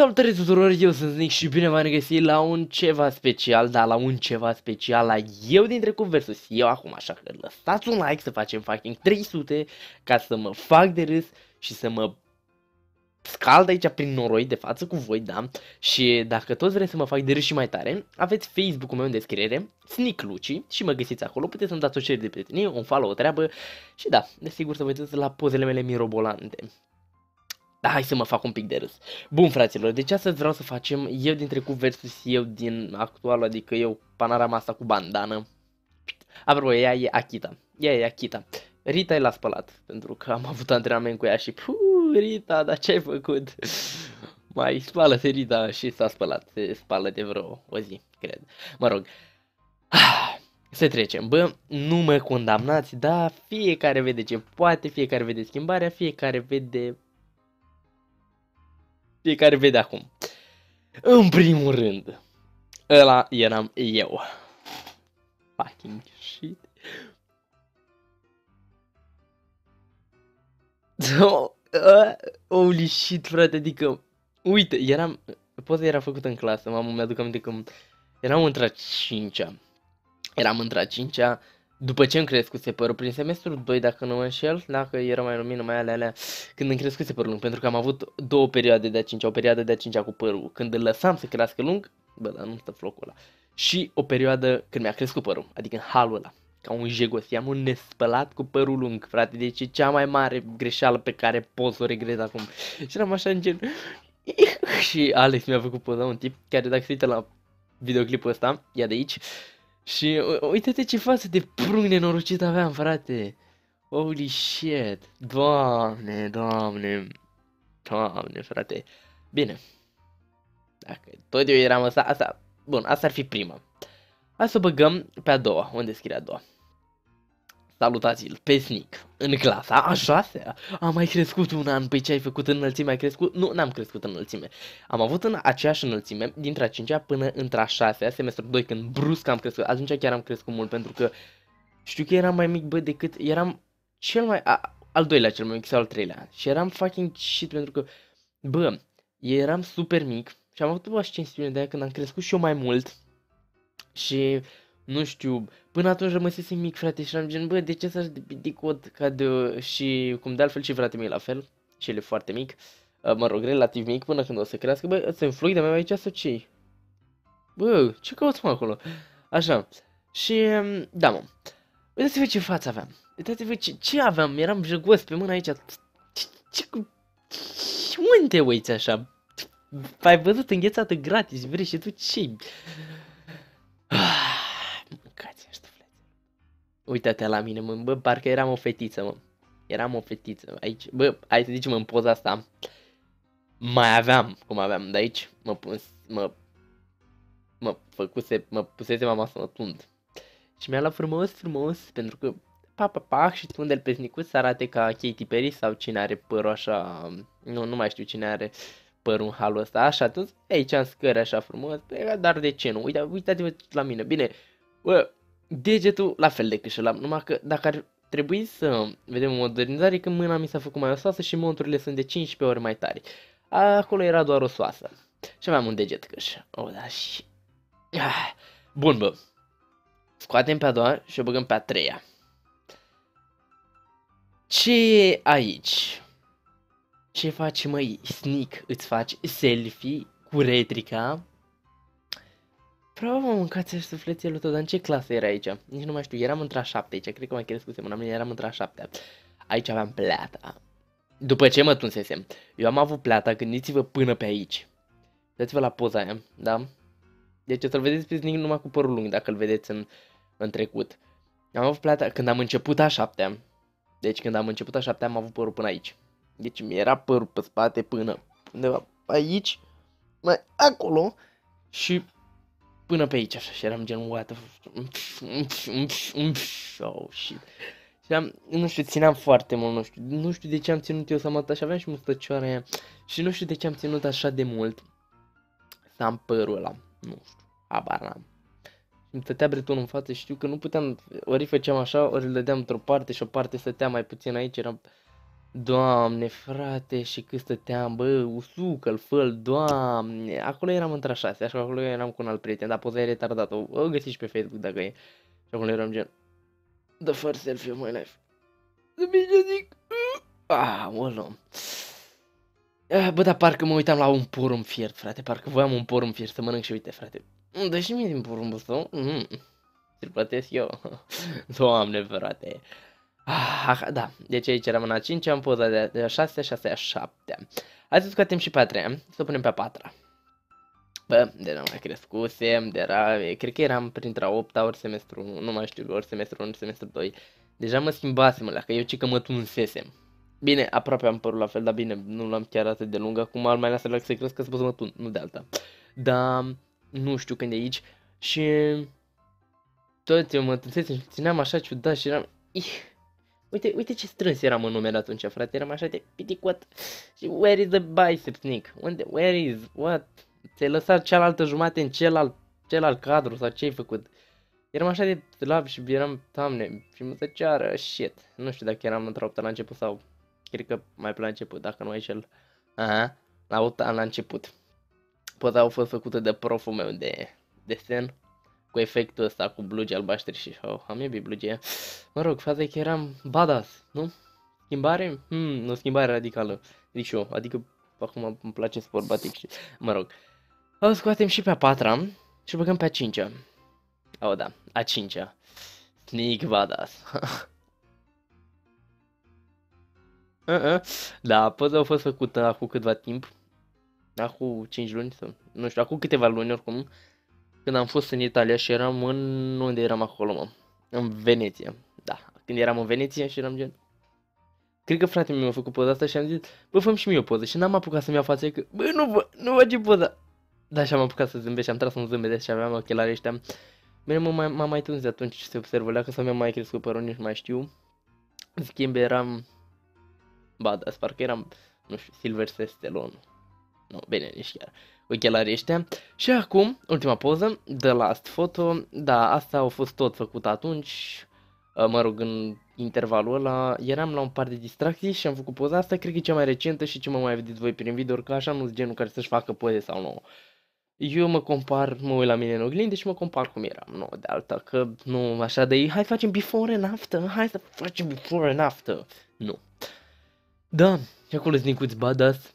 Salutare tuturor, eu sunt Nick și bine v-am regăsit la un ceva special, da, la un ceva special, la eu dintre cu versus eu acum, așa că lăsați un like să facem fucking 300 ca să mă fac de râs și să mă scald aici prin noroi de față cu voi, da? Și dacă toți vreți să mă fac de râs și mai tare, aveți Facebook-ul meu în descriere, Sneak Luci, și mă găsiți acolo, puteți să-mi dați o cerere de prietenie, un follow, o treabă și da, desigur să vă uitați la pozele mele mirobolante. Da, hai să mă fac un pic de râs. Bun, fraților, deci astăzi vreau să facem eu din trecut versus eu din actual, adică eu panorama asta cu bandană. Apropo, ea e Akita. Ea e Akita. Rita e la spălat, pentru că am avut antrenament cu ea și puh, Rita, dar ce ai făcut? Mai spală-te Rita și s-a spălat. Se spală de vreo o zi, cred. Mă rog. Să trecem. Bă, nu mă condamnați, dar fiecare vede ce poate, fiecare vede schimbarea, fiecare vede fiecare vede acum. În primul rând, ăla eram eu. Fucking shit. Oh, uh, holy shit, frate, adică, uite, eram, poza era făcută în clasă, mamă, mi-aduc aminte că eram într-a cincea. Eram într-a cincea, după ce îmi crescuse părul, prin semestrul 2, dacă nu mă înșel, dacă era mai lumină, mai alea, alea, când îmi crescuse părul lung, pentru că am avut două perioade de a cincea, o perioadă de a cincea cu părul, când îl lăsam să crească lung, bă, dar nu stă flocul ăla, și o perioadă când mi-a crescut părul, adică în halul ăla, ca un jegos, am un nespălat cu părul lung, frate, deci e cea mai mare greșeală pe care pot să o regret acum. Și eram așa în gen... și Alex mi-a făcut poza un tip care dacă se uită la videoclipul ăsta, ia de aici, și uite-te ce față de prung nenorocit aveam, frate. Holy shit. Doamne, doamne. Doamne, frate. Bine. Dacă tot eu eram ăsta, asta, bun, asta ar fi prima. Hai să băgăm pe a doua. Unde scrie a doua? Salutați-l pe Sneak, în clasa a șasea. Am mai crescut un an, păi ce ai făcut în înălțime? Ai crescut? Nu, n-am crescut în înălțime. Am avut în aceeași înălțime, dintre a cincea până între a șasea, semestrul 2, când brusc am crescut. Atunci chiar am crescut mult, pentru că știu că eram mai mic, bă, decât eram cel mai, a, al doilea cel mai mic sau al treilea. Și eram fucking shit, pentru că, bă, eram super mic și am avut o ascensiune de aia când am crescut și eu mai mult. Și nu știu, până atunci rămăsesem mic, frate, și am gen, bă, de ce să-și de pidicot ca de... și cum de altfel și frate meu la fel, și el e foarte mic, uh, mă rog, relativ mic, până când o să crească, bă, să înflui de mai aici sau ce Bă, ce cauți mă acolo? Așa, și, um, da mă, uitați-vă ce față aveam, uitați-vă ce, ce aveam, eram jăgos pe mână aici, ce, ce, ce unde te uiți așa? Ai văzut înghețată gratis, vrei și tu ce Uită-te la mine, mă, bă, parcă eram o fetiță, mă. Eram o fetiță aici. Bă, hai să zicem în poza asta. Mai aveam, cum aveam de aici, mă pus, mă, mă făcuse, mă pusese mama să mă tund. Și mi-a luat frumos, frumos, pentru că pa, pa, pa, și tunde pe snicuț să arate ca Katy Perry sau cine are părul așa, nu, nu mai știu cine are părul în halul ăsta, așa, atunci aici am scări așa frumos, dar de ce nu? Uita, uitați-vă la mine, bine, bă, degetul la fel de câșelam, numai că dacă ar trebui să vedem o modernizare, când mâna mi s-a făcut mai osoasă și monturile sunt de 15 ori mai tari. Acolo era doar o soasă. Și aveam un deget câș. Oh, da, și... Ah. Bun, bă. Scoatem pe a doua și o băgăm pe a treia. Ce e aici? Ce faci, măi? Sneak, îți faci selfie cu retrica? Bravo, mă, mâncați sufletelul tău, dar în ce clasă era aici? Nici nu mai știu, eram într-a șapte aici, cred că mai crescut mâna mine, eram într-a șaptea. Aici aveam pleata. După ce mă tunsesem, eu am avut pleata, gândiți-vă până pe aici. Dați-vă la poza aia, da? Deci o să-l vedeți pe Snick numai cu părul lung, dacă îl vedeți în, în trecut. Am avut pleata când am început a șaptea. Deci când am început a șaptea am avut părul până aici. Deci mi era părul pe spate până undeva aici, mai acolo și până pe aici așa și eram gen what the oh shit. Și am, nu știu, țineam foarte mult, nu știu, nu știu de ce am ținut eu să mă și aveam și mustăcioara aia și nu știu de ce am ținut așa de mult să am părul ăla, nu știu, abar n-am. Îmi stătea bretonul în față și știu că nu puteam, ori făceam așa, ori îl dădeam într-o parte și o parte stătea mai puțin aici, eram... Doamne, frate, și cât stăteam, bă, usucă-l, fă doamne, acolo eram între șase, așa acolo eram cu un alt prieten, dar poza e retardată, o, o găsiți pe Facebook dacă e. Și acolo eram gen, the first selfie of my life. De bine zic, ah, mă luăm. Ah, bă, dar parcă mă uitam la un porumb fiert, frate, parcă voiam un porumb fiert să mănânc și uite, frate. Dă și mie din porumbul ăsta, mm, ți-l plătesc eu. Doamne, frate. Ah, da, deci aici eram a 5 am poza de, de a 6, 6 a 7 Hai să scoatem și pe a 3 să o punem pe a 4 Bă, deja mai crescusem, de era, cred că eram printre a 8 ori semestru 1, nu mai știu, ori semestru 1, semestru 2. Deja mă schimbasem la că eu ci că mă tunsesem. Bine, aproape am părul la fel, dar bine, nu l-am chiar atât de lung, acum al mai lasă la să crească să pot să mă tun, nu de alta. Dar nu știu când e aici și tot eu mă tunsesem și țineam așa ciudat și eram... Ih, Uite, uite ce strâns eram în numele atunci, frate, eram așa de piticot. Și where is the biceps, Nick? Unde, where is, what? Ți-ai lăsat cealaltă jumate în celălalt, celălalt cadru sau ce ai făcut? Eram așa de slab și eram, doamne, și mă zăceară, shit. Nu știu dacă eram într-o la început sau, cred că mai pe la început, dacă nu ai cel. Aha, la 8 la început. Poza au fost făcută de proful meu de desen cu efectul ăsta, cu blugi albaștri și oh, am iubit blugi Mă rog, faza e că eram badass, nu? Schimbare? Hmm, nu schimbare radicală. Zic și eu, adică acum îmi place sport batic și... Mă rog. O scoatem și pe a patra și băgăm pe a cincea. Oh, da, a cincea. Sneak badass. uh-uh. Da, poza a fost făcută acum câtva timp. Acum 5 luni, sau nu știu, acum câteva luni oricum când am fost în Italia și eram în... unde eram acolo, mă? În Veneția. Da, când eram în Veneția și eram gen... Cred că fratele meu a făcut poza asta și am zis, bă, făm și mie o poză. Și n-am apucat să-mi iau față, că, bă, nu, bă, nu face poza. Da, și am apucat să zâmbesc și am tras un zâmbet și aveam ochelari ăștia. Bine, m-am mai, m-am mai tuns de atunci se observă, leacă să mi-am mai crescut părul, nici mai știu. În schimb, eram... Ba, da, parcă eram, nu știu, Silver Stallone. Nu, bine, nici chiar ochelarii ăștia. Și acum, ultima poză, The Last Photo, da, asta au fost tot făcut atunci, uh, mă rog, în intervalul ăla, eram la un par de distracții și am făcut poza asta, cred că e cea mai recentă și ce mă mai vedeți voi prin video, că așa nu sunt genul care să-și facă poze sau nu. Eu mă compar, mă uit la mine în oglindă și mă compar cum eram, nu de alta, că nu așa de hai facem before and after, hai să facem before and after, nu. Da, și acolo sunt Nicuț Badass,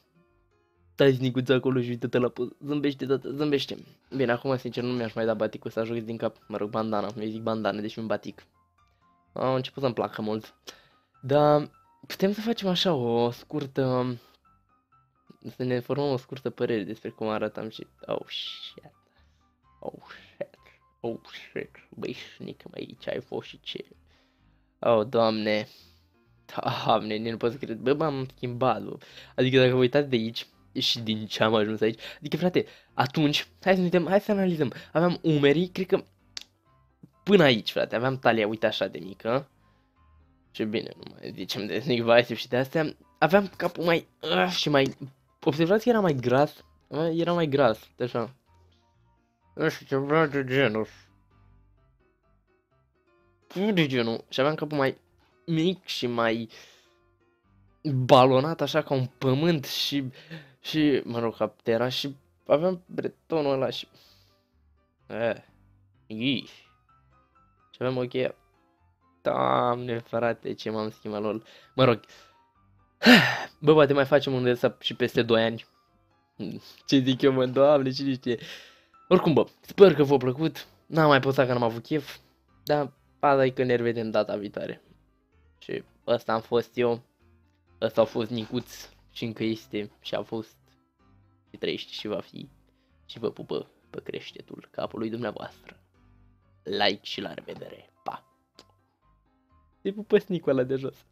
stai znicuța acolo și uite-te la poză. Zâmbește, tată, zâmbește. Bine, acum, sincer, nu mi-aș mai da baticul să ajung din cap. Mă rog, bandana. Eu zic bandana, deci un batic. Am început să-mi placă mult. Dar putem să facem așa o scurtă... Să ne formăm o scurtă părere despre cum arătam și... Oh, shit. Oh, shit. Oh, shit. Băi, șnic, mai ce ai fost și ce... Oh, doamne. Doamne, nu pot să cred. Bă, m-am schimbat, bă. Adică dacă vă uitați de aici, și din ce am ajuns aici. Adică, frate, atunci, hai să ne uităm, hai să analizăm. Aveam umerii, cred că până aici, frate, aveam talia, uite așa de mică. Și bine, nu mai zicem de Nick Vice și de astea. Aveam capul mai, uh, și mai, observați că era mai gras, era mai gras, de așa. Nu știu, ceva de genul. De genul. Și aveam capul mai mic și mai balonat așa ca un pământ și și, mă rog, captera și aveam bretonul ăla și... Eh, ii. Și aveam o cheie. Doamne, frate, ce m-am schimbat lol. Mă rog. Bă, poate mai facem un desap și peste 2 ani. Ce zic eu, mă, doamne, cine știe. Oricum, bă, sper că v-a plăcut. N-am mai postat că n-am avut chef. Dar, pada e că ne revedem data viitoare. Și ăsta am fost eu. Ăsta a fost Nicuț și încă este și a fost și trăiește și va fi și vă pupă pe creștetul capului dumneavoastră. Like și la revedere. Pa! Te pupă Nicola de jos.